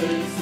Jesus.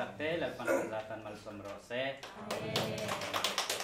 sakti lakukan kesehatan malam rose. Amin.